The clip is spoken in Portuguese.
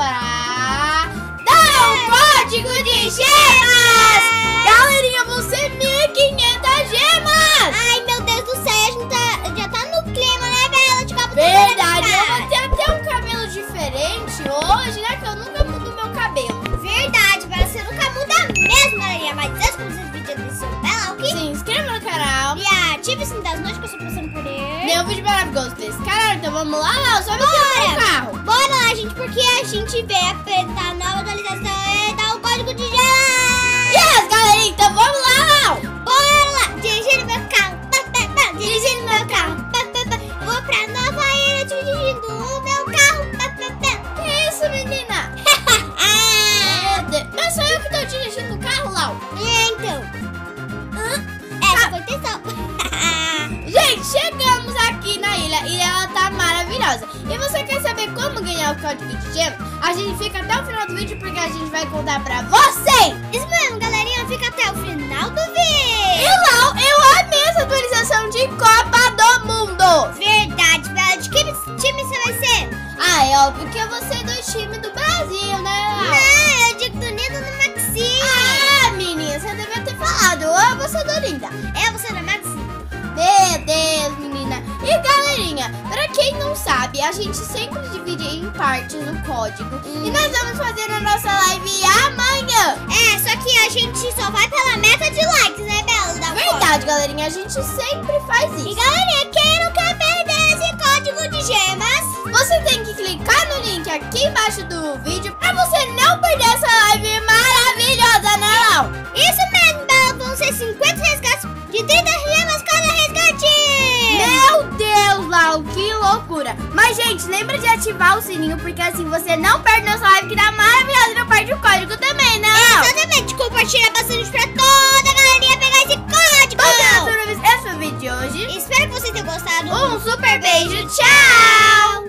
para... Dá um código de gemas! Galerinha, vão ser 1.500 gemas! Ai, meu Deus do céu, a gente tá, já tá no clima, né, Bela? De Copa Verdade, eu vou ter até um cabelo diferente hoje, né, que eu nunca mudo meu cabelo. Verdade, Bela, você nunca muda mesmo, galerinha. Mas antes de vocês vídeos do seu Bela, ok? Se inscreva no canal. E ative o sininho das notificações pra você não perder. Meu vídeo maravilhoso desse canal, então vamos lá, lá gente apertar a nova atualização e dar o código de geral. Yes, galerinha. Então vamos lá, Lau. Bora lá, dirigindo meu carro. Pá, pá, pá, dirigindo meu carro. Pá, pá, pá. Vou pra Nova Era dirigindo o meu carro. Pá, pá, pá. Que isso, menina? Meu Deus. Mas sou eu que tô dirigindo o carro, Lau. é, então. Essa foi intenção. Gente, chegamos aqui na ilha e ela tá maravilhosa. E você quer saber como o código de gema? A gente fica até o final do vídeo porque a gente vai contar pra vocês. Isso mesmo, galerinha. Fica até o final do E vídeo. Lau, eu amei essa atualização de Copa do Mundo. Verdade, Bela. De que time você vai ser? Ah, é óbvio que eu vou ser do time do a gente sempre divide em partes o código. E nós vamos fazer a nossa live amanhã. É, só que a gente só vai pela meta de likes, né, Bela? Da Verdade, galerinha, a gente sempre faz E isso. galerinha, quem não quer perder esse código de gemas? Você tem que clicar no link aqui embaixo do vídeo pra você não perder Mas, gente, lembra de ativar o sininho, porque assim você não perde nossa live que tá maravilhosa e não perde o código também, né? Exatamente. Compartilha bastante pra toda a galerinha pegar esse código. Bom, esse foi o vídeo de hoje. Espero que vocês tenham gostado. Um super beijo, tchau!